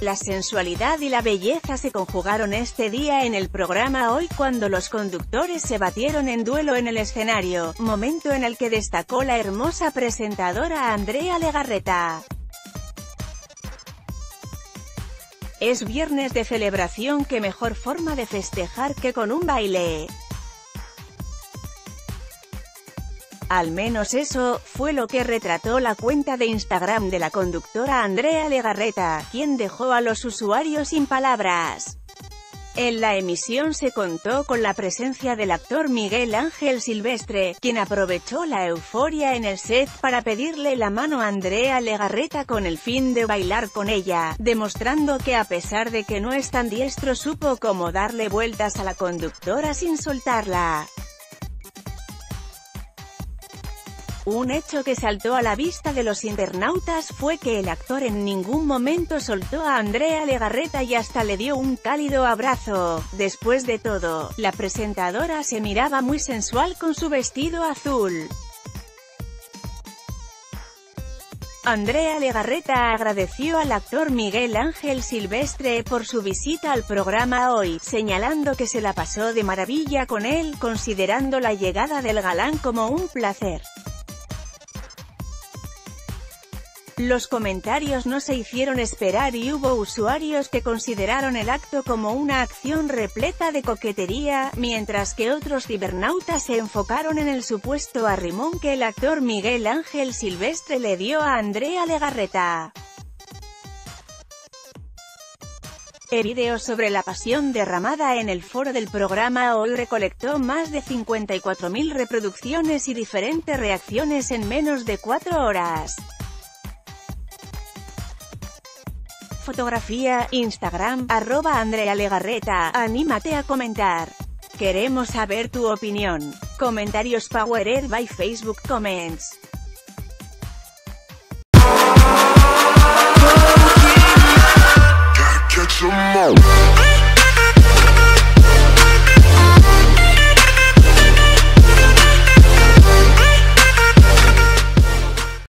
La sensualidad y la belleza se conjugaron este día en el programa Hoy cuando los conductores se batieron en duelo en el escenario, momento en el que destacó la hermosa presentadora Andrea Legarreta. Es viernes de celebración que mejor forma de festejar que con un baile. Al menos eso, fue lo que retrató la cuenta de Instagram de la conductora Andrea Legarreta, quien dejó a los usuarios sin palabras. En la emisión se contó con la presencia del actor Miguel Ángel Silvestre, quien aprovechó la euforia en el set para pedirle la mano a Andrea Legarreta con el fin de bailar con ella, demostrando que a pesar de que no es tan diestro supo cómo darle vueltas a la conductora sin soltarla. Un hecho que saltó a la vista de los internautas fue que el actor en ningún momento soltó a Andrea Legarreta y hasta le dio un cálido abrazo. Después de todo, la presentadora se miraba muy sensual con su vestido azul. Andrea Legarreta agradeció al actor Miguel Ángel Silvestre por su visita al programa hoy, señalando que se la pasó de maravilla con él, considerando la llegada del galán como un placer. Los comentarios no se hicieron esperar y hubo usuarios que consideraron el acto como una acción repleta de coquetería, mientras que otros cibernautas se enfocaron en el supuesto arrimón que el actor Miguel Ángel Silvestre le dio a Andrea Legarreta. El video sobre la pasión derramada en el foro del programa hoy recolectó más de 54.000 reproducciones y diferentes reacciones en menos de cuatro horas. Fotografía, Instagram, arroba Andrea Legarreta, anímate a comentar. Queremos saber tu opinión. Comentarios Powered by Facebook Comments.